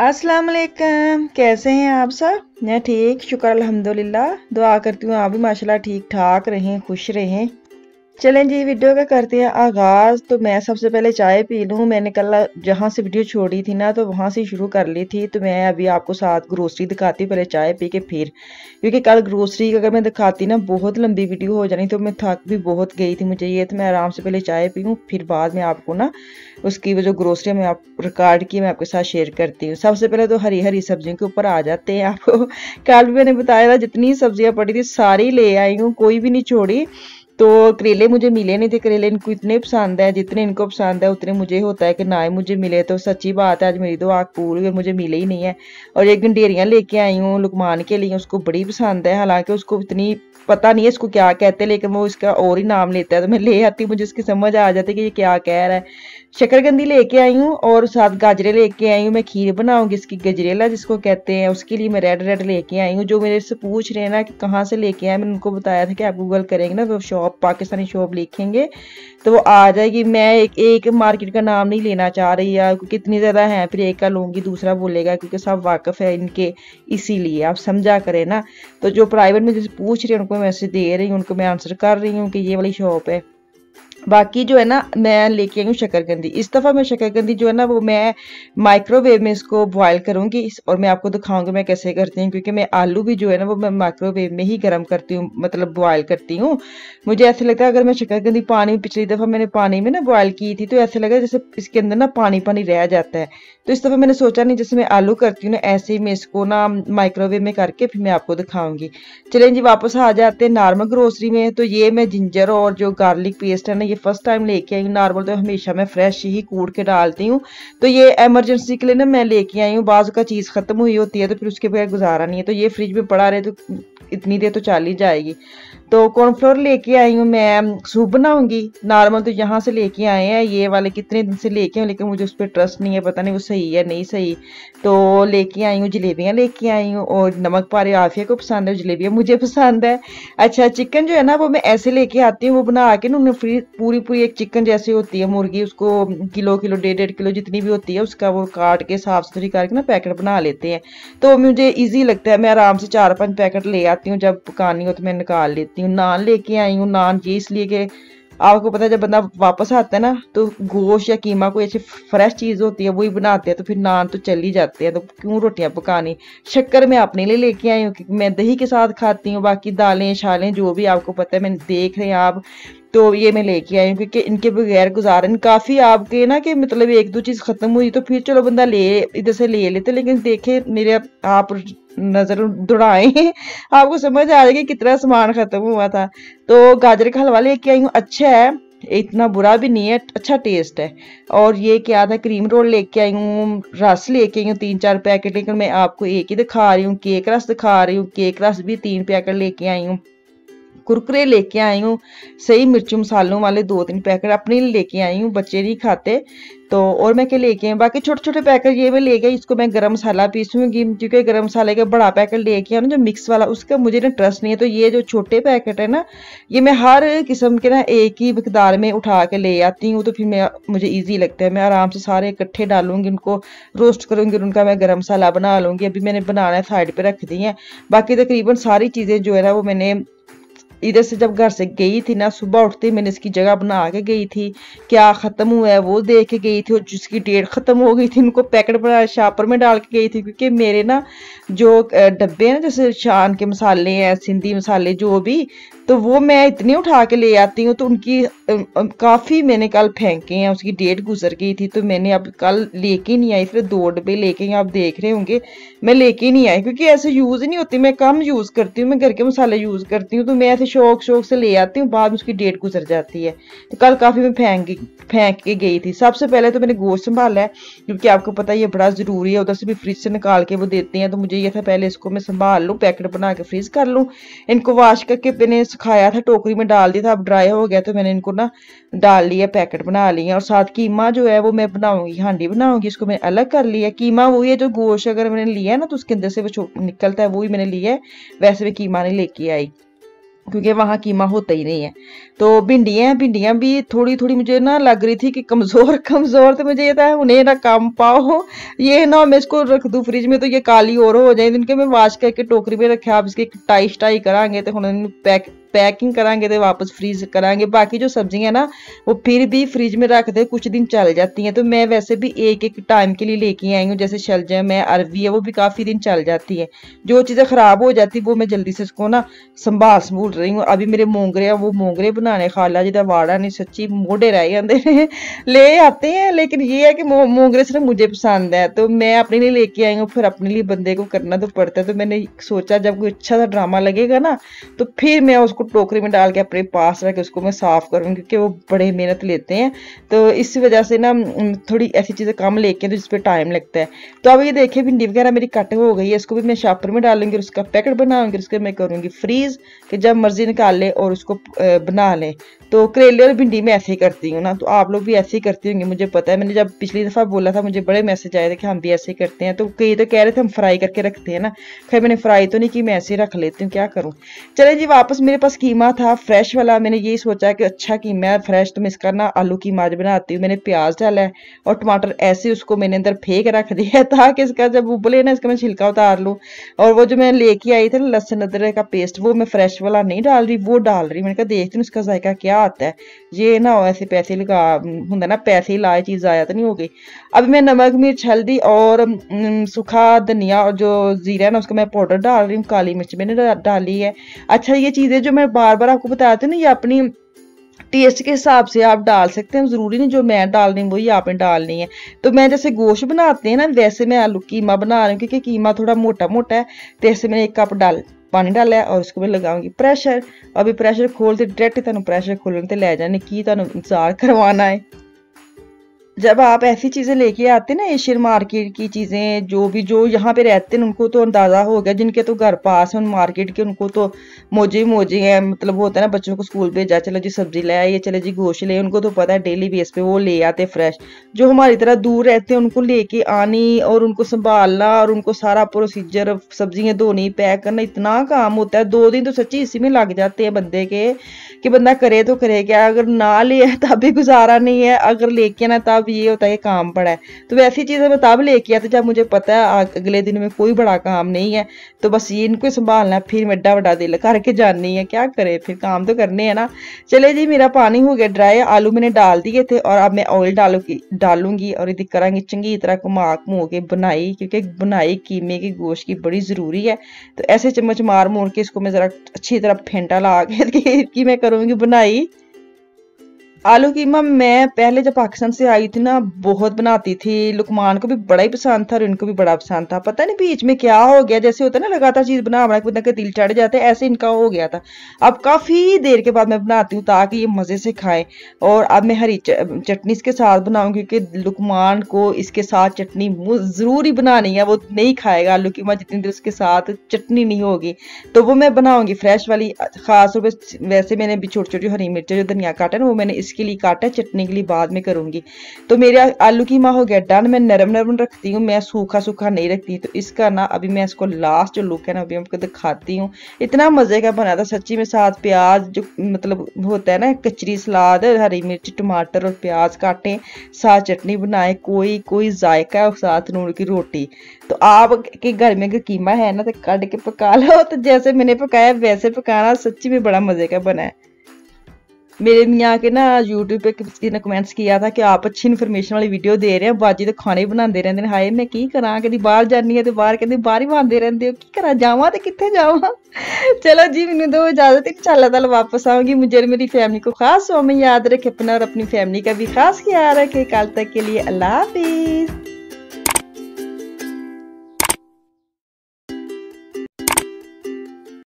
अस्सलाम वालेकुम। कैसे हैं आप सब? मैं ठीक, शुक्र, अल्हम्दुलिल्लाह। दुआ करती हूँ, आप भी माशाल्लाह ठीक ठाक रहें, खुश रहें। चलें जी वीडियो का करते हैं? आगाज़ तो मैं सबसे पहले चाय पी लूँ। मैंने कल जहाँ से वीडियो छोड़ी थी ना तो वहाँ से शुरू कर ली थी। तो मैं अभी आपको साथ ग्रोसरी दिखाती हूँ, पहले चाय पी के फिर। क्योंकि कल ग्रोसरी अगर मैं दिखाती ना, बहुत लंबी वीडियो हो जानी तो मैं थक भी बहुत गई थी मुझे ये। तो मैं आराम से पहले चाय पी फिर बाद में आपको ना, उसकी वो जो ग्रोसरी मैं आप रिकॉर्ड की, मैं आपके साथ शेयर करती हूँ। सबसे पहले तो हरी हरी सब्जियों के ऊपर आ जाते हैं आपको कल भी मैंने बताया था, जितनी सब्ज़ियाँ पड़ी थी, सारी ले आई हूँ, कोई भी नहीं छोड़ी। तो करेले मुझे मिले नहीं थे। करेले इनको इतने पसंद है, जितने इनको पसंद है, उतने मुझे होता है कि ना ही मुझे मिले। तो सच्ची बात है, आज मेरी तो आग पूरी हुई, मुझे मिले ही नहीं है। और एक गंडेरियाँ लेके आई हूँ, लुकमान के लिए, उसको बड़ी पसंद है। हालाँकि उसको इतनी पता नहीं है इसको क्या कहते हैं, लेकिन वो इसका और ही नाम लेता है। तो मैं ले आती, मुझे इसकी समझ आ जाती है कि ये क्या कह रहा है। शकरकंदी लेके आई हूँ और साथ गाजरे लेके आई हूँ। मैं खीर बनाऊँगी इसकी, गजरेला जिसको कहते हैं, उसके लिए मैं रेड रेड लेके आई हूँ। जो मेरे से पूछ रहे हैं ना कि कहाँ से लेके आए, मैंने उनको बताया था कि आप गूगल करेंगे ना तो शॉप पाकिस्तानी शॉप लिखेंगे तो वो आ जाएगी। मैं एक एक मार्केट का नाम नहीं लेना चाह रही या क्योंकि इतनी ज़्यादा है, फिर एक का लूँगी, दूसरा बोलेगा, क्योंकि सब वाकफ़ है इनके, इसीलिए। आप समझा करें ना। तो जो प्राइवेट में जैसे पूछ रहे हैं, उनको मैसेज दे रही हूँ, उनको मैं आंसर कर रही हूँ कि ये वाली शॉप है। बाकी जो है ना, मैं लेके आई हूँ शकरकंदी। इस दफ़ा मैं शकरकंदी जो है ना, वो मैं माइक्रोवेव में इसको बॉयल करूँगी और मैं आपको दिखाऊँगी मैं कैसे करती हूँ, क्योंकि मैं आलू भी जो है ना, वो मैं माइक्रोवेव में ही गर्म करती हूँ मतलब बॉयल करती हूँ। मुझे ऐसे लगता है, अगर मैं शकरकंदी पानी, पिछली दफ़ा मैंने पानी में ना बॉयल की थी तो ऐसे लगा जैसे इसके अंदर ना पानी पानी रह जाता है। तो इस दफ़ा मैंने सोचा नहीं, जैसे मैं आलू करती हूँ ना, ऐसे ही मैं इसको ना माइक्रोवेव में करके फिर मैं आपको दिखाऊँगी। चलें जी, वापस आ जाते हैं नॉर्मल ग्रोसरी में तो ये मैं जिंजर और जो गार्लिक पेस्ट है ना ये फ़र्स्ट टाइम लेके आई हूँ। नॉर्मल तो हमेशा मैं फ्रेश ही कूट के डालती हूँ। तो ये एमरजेंसी के लिए ना मैं लेके आई हूँ। बाजू का चीज़ ख़त्म हुई होती है तो फिर उसके बगैर गुजारा नहीं है। तो ये फ्रिज में पड़ा रहे तो इतनी देर तो चल ही जाएगी। तो कॉर्नफ्लोर लेके आई हूँ मैं? सूप बनाऊँगी। नॉर्मल तो यहाँ से लेके आए हैं। ये वाले कितने दिन से लेके आए लेकिन मुझे उस पर ट्रस्ट नहीं है। पता नहीं वो सही है, नहीं सही। तो लेके आई हूँ, जलेबियाँ लेके आई हूँ और नमक पारे आफिया को पसंद है, जलेबियाँ मुझे पसंद है। अच्छा चिकन जो है ना, वो मैं ऐसे लेके आती हूँ, वो बना के ना उन्हें फ्री पूरी पूरी एक चिकन जैसी होती है, मुर्गी उसको किलो किलो डेढ़ डेढ़ किलो जितनी भी होती है, उसका वो काट के साफ़ सुथरी करके ना पैकेट बना लेते हैं। तो मुझे ईजी लगता है, मैं आराम से चार पाँच पैकेट ले आती हूँ, जब पकानी हो तो मैं निकाल लेती हूँ। नान लेके आई हूँ, नान ये इसलिए कि आपको पता है जब बंदा वापस आता है ना तो गोश्त या कीमा कोई ऐसी फ्रेश चीज़ होती है, वही बनाते हैं तो फिर नान तो चल ही जाते हैं तो क्यों रोटियाँ पकानी? शक्कर मैं अपने लिए लेके आई हूँ, क्योंकि मैं दही के साथ खाती हूँ, बाकी दालें, शालें, जो भी आपको पता है मैं देख रहे हैं आप तो ये मैं लेके आई हूँ, क्योंकि इनके बगैर गुजारन काफ़ी आपके ना कि मतलब एक दो चीज़ ख़त्म हुई तो फिर चलो बंदा ले, इधर से ले लेते लेकिन देखे मेरे आप नज़र दौड़ाए। आपको समझ आ जाएगी कितना सामान ख़त्म हुआ था। तो गाजर का हलवा लेके आई हूँ। अच्छा है, इतना बुरा भी नहीं है अच्छा टेस्ट है। और ये क्या था क्रीम रोल लेके आई हूँ, रस लेके आई हूँ तीन चार पैकेट लेकर। मैं आपको एक ही दिखा रही हूँ, केक रस दिखा रही हूँ, केक रस भी तीन पैकेट लेके आई हूँ। कुरकुरे लेके आई हूँ। सही मिर्च मसालों वाले दो तीन पैकेट अपने लिए लेके आई हूँ, बच्चे नहीं खाते। तो और मैं क्या लेके आई बाकी छोटे छोटे पैकेट ये मैं ले गई, इसको मैं गरम मसाला पीसूँगी क्योंकि गरम मसाले का बड़ा पैकेट लेके आया ना, जो मिक्स वाला, उसका मुझे ना ट्रस्ट नहीं है। तो ये जो छोटे पैकेट है ना, ये मैं हर किस्म के ना एक ही मकदार में उठा के ले आती हूँ तो फिर मैं, मुझे ईजी लगता है। मैं आराम से सारे इकट्ठे डालूँगी उनको रोस्ट करूँगी उनका मैं गर्म मसाला बना लूँगी। अभी मैंने बनाना है साइड पर रख दी है। बाकी तकरीबन सारी चीज़ें जो है ना, वो मैंने इधर से जब घर से गई थी ना, सुबह उठते मैंने इसकी जगह बना के गई थी। क्या ख़त्म हुआ है वो देख के गई थी और जिसकी डेट ख़त्म हो गई थी उनको पैकेट बना शापर में डाल के गई थी। क्योंकि मेरे ना जो डब्बे हैं ना, जैसे शान के मसाले हैं, सिंधी मसाले, जो भी तो वो मैं इतने उठा के ले आती हूँ तो उनकी काफ़ी मैंने कल फेंके हैं, उसकी डेट गुजर गई थी तो मैंने अब कल लेके नहीं आई, फिर दो डब्बे लेके आप देख रहे होंगे, मैं लेके नहीं आई। क्योंकि ऐसे यूज़ ही नहीं होती, मैं कम यूज़ करती हूँ, मैं घर के मसाले यूज़ करती हूँ तो मैं ऐसे शौक शौक से ले आती हूँ, बाद में उसकी डेट गुजर जाती है। तो कल काफ़ी मैं फेंक फेंक के गई थी। सबसे पहले तो मैंने गोश्त संभाला है, क्योंकि आपको पता है ये बड़ा ज़रूरी है, उधर से भी फ्रिज से निकाल के वो देते हैं तो मुझे ये था पहले इसको मैं संभाल लूँ पैकेट बना के फ्रीज कर लूँ। इनको वॉश करके मैंने सुखाया था, टोकरी में डाल दिया था। अब ड्राई हो गया तो मैंने इनको ना डाल लिया पैकेट बना लिया। और साथ कीमा जो है, वो मैं बनाऊँगी, हांडी बनाऊँगी, इसको मैंने अलग कर लिया कीमा वही है जो गोश्त अगर मैंने लिया है ना तो उसके अंदर से वो निकलता है वो ही मैंने लिया है। वैसे भी कीमा नहीं लेके आई। क्योंकि वहाँ कीमा होता ही नहीं है। तो भिंडियाँ भिंडियाँ भी थोड़ी थोड़ी मुझे ना लग रही थी कि कमज़ोर कमज़ोर तो मुझे ये था, उन्हें ना कम पाओ, ये ना मैं इसको रख दूँ फ्रिज में तो ये काली और हो जाए, इनके मैं वाश करके टोकरी में रखे, आप इसकी टाई शटाई करांगे तो हम पैक पैकिंग करांगे तो वापस फ्रीज करांगे। बाकी जो सब्ज़ियाँ ना, वो फिर भी फ्रिज में रख दे, कुछ दिन चल जाती हैं। तो मैं वैसे भी एक एक टाइम के लिए लेके आई हूँ, जैसे शलजम है, अरवी है, वो भी काफ़ी दिन चल जाती है। जो चीज़ें ख़राब हो जाती, वो मैं जल्दी से उसको ना संभाल संभूल रही हूँ। अभी मेरे मोंगरे हैं, वो मोंगरे बनाने खाला, जिदा वाड़ा नहीं, सच्ची मोढ़े रह जाते ले आते हैं, लेकिन ये है कि मोंगरे सिर्फ़ मुझे पसंद है। तो मैं अपने लिए लेके आई हूँ, फिर अपने लिए बंदे को करना तो पड़ता है। तो मैंने सोचा, जब कोई अच्छा सा ड्रामा लगेगा ना तो फिर मैं उसको उसको टोकरी में डाल के अपने पास रख के उसको मैं साफ़ करूँगी, क्योंकि वो बड़े मेहनत लेते हैं। तो इस वजह से ना थोड़ी ऐसी चीज़ें कम लेके तो जिस पर टाइम लगता है। तो अब ये देखिए, भिंडी वगैरह मेरी कट हो गई है, इसको भी मैं शापर में डालूँगी और उसका पैकेट बनाऊँगी उसके मैं करूँगी फ्रीज़ कि जब मर्ज़ी निकाल लें और उसको बना लें। तो करेले और भिंडी में ऐसे ही करती हूँ ना तो आप लोग भी ऐसे ही करती होंगे, मुझे पता है। मैंने जब पिछली दफ़ा बोला था, मुझे बड़े मैसेज आए थे कि हम भी ऐसे ही करते हैं। तो कई तो कह रहे थे, हम फ्राई करके रखते हैं ना। खैर, मैंने फ्राई तो नहीं की, मैं ऐसे ही रख लेती हूँ, क्या करूँ? चले जी, वापस मेरे पास कीमा था फ्रेश वाला मैंने यही सोचा कि अच्छा कीमा है फ्रेश तो मैं इसका ना आलू कीमा बनाती हूँ, मैंने प्याज डाला है और टमाटर ऐसे उसको मैंने अंदर फेंक रख दिया है ताकि इसका जब उबले ना, इसका मैं छिलका उतार लूँ। और वो जो मैं लेके आई थी ना, लहसन अदरक का पेस्ट वो मैं फ्रेश वाला नहीं डाल रही, वो डाल रही मैंने कहा देखती हूँ उसका जायका क्या आता है? ये ना हो, ऐसे पैसे लगा होंगे ना, पैसे ही लाए, चीज़ आया तो नहीं हो गई। अभी मैं नमक, मिर्च, हल्दी और सूखा धनिया और जो जीरा है ना, उसका मैं पाउडर डाल रही हूँ, काली मिर्च मैंने डाली है। अच्छा ये चीज़ें जो मैं बार बार आपको बताती हूँ ना, ये अपनी टेस्ट के हिसाब से आप डाल सकते हैं। ज़रूरी नहीं जो मैं डाल रही हूँ वही आपने डालनी है। तो मैं जैसे गोश्त बनाते हैं ना, वैसे मैं आलू कीमा बना रही हूँ, क्योंकि कीमा थोड़ा मोटा मोटा है तो ऐसे मैंने एक कप डाल, पानी डाला और उसको मैं लगाऊँगी। प्रेशर अभी प्रेशर खोलते डायरेक्ट तुम प्रेशर खोलने ले जाने, की तुम इंतज़ार करवाना है। जब आप ऐसी चीज़ें लेके आते ना एशियन मार्केट की चीज़ें, जो भी, जो यहाँ पे रहते हैं, उनको तो अंदाज़ा हो गया, जिनके तो घर पास हैं, उन मार्केट के, उनको तो मोजे मोजे हैं। मतलब होता है ना, बच्चों को स्कूल भेजा, चलो जी सब्ज़ी ले आइए, चले जी गोश्त ले उनको तो पता है डेली बेस पे वो ले आते फ्रेश जो हमारी तरह दूर रहते हैं, उनको लेके आनी और उनको संभालना और उनको सारा प्रोसीजर सब्ज़ियाँ धोनी पैक करना, इतना काम होता है। दो दिन तो सच्ची इसी में लग जाते हैं बंदे के, कि बंदा करे तो करे क्या अगर ना ले तब भी गुजारा नहीं है, अगर लेके ना तब ये होता है काम पड़ा है। तो वैसी चीज़ें मैं तब लेके आती जब मुझे पता है अगले दिन में कोई बड़ा काम नहीं है तो बस ये इनको संभालना है, फिर मेडा बड़ा दिल करके जानी है, क्या करे? फिर काम तो करने हैं ना। चले जी, मेरा पानी हो गया ड्राई आलू मैंने डाल दिए थे और अब मैं ऑयल डालूँगी डालूँगी और यदि करेंगे, चंगी तरह घुमा घमू के बनाई, क्योंकि बनाई कीमे की गोश्त की बड़ी ज़रूरी है। तो ऐसे चम्मच मार मोड़ के इसको मैं ज़रा अच्छी तरह फेंटा ला के, की मैं करूँगी बनाई। आलू कीमा मैं पहले जब पाकिस्तान से आई थी ना, बहुत बनाती थी। लुकमान को भी बड़ा ही पसंद था और इनको भी बड़ा पसंद था। पता नहीं बीच में क्या हो गया, जैसे होता है ना, लगातार चीज़ बना बना के के दिल चढ़ जाते ऐसे इनका हो गया था। अब काफ़ी देर के बाद मैं बनाती हूँ ताकि ये मज़े से खाएँ। और अब मैं हरी चटनी इसके साथ बनाऊँ, क्योंकि लुकमान को इसके साथ चटनी ज़रूरी बनानी है, वो नहीं खाएगा। आलू कीमा जितनी देर उसके साथ चटनी नहीं होगी तो वो मैं बनाऊँगी। फ्रेश वाली, ख़ास पर वैसे मैंने भी छोटी छोटी हरी मिर्चें जो धनिया काटा ना वो मैंने इसके लिए काटा चटनी के लिए बाद में करूँगी। तो मेरे आलू की माँ हो गया डन मैं नरम नरम रखती हूँ, मैं सूखा सूखा नहीं रखती। तो इसका ना अभी मैं इसको लास्ट जो लुक है ना, अभी आपको दिखाती हूँ। इतना मज़े का बना था सच्ची में साथ प्याज जो मतलब होता है ना, कचरी सलाद, हरी मिर्च, टमाटर और प्याज काटें, साथ चटनी बनाए, कोई कोई जायका और साथ नूर की रोटी। तो आप के घर में अगर कीमा है ना तो कट के पका लो तो जैसे मैंने पकाया, वैसे पकाना, सच्ची में बड़ा मज़े का बना है। मेरे मियाँ के ना यूट्यूब पे किसी ने कमेंट्स किया था कि आप अच्छी इन्फॉर्मेशन वाली वीडियो दे रहे हैं, बाजी तो खाने बनाते रहते हैं हाय, मैं की करा? कभी बाहर जानी है तो बाहर कहते बाहर ही बनाते रहते हो। की करा? जावा तो कितने जावा? चलो जी, मैंने दो इजाज़त चल ताला वापस आऊँगी। मुझे और मेरी फैमिली को खास हो में याद रखे अपना और अपनी फैमिली का भी खास ख्याल रखे। कल तक के लिए अल्लाह हाफिज़।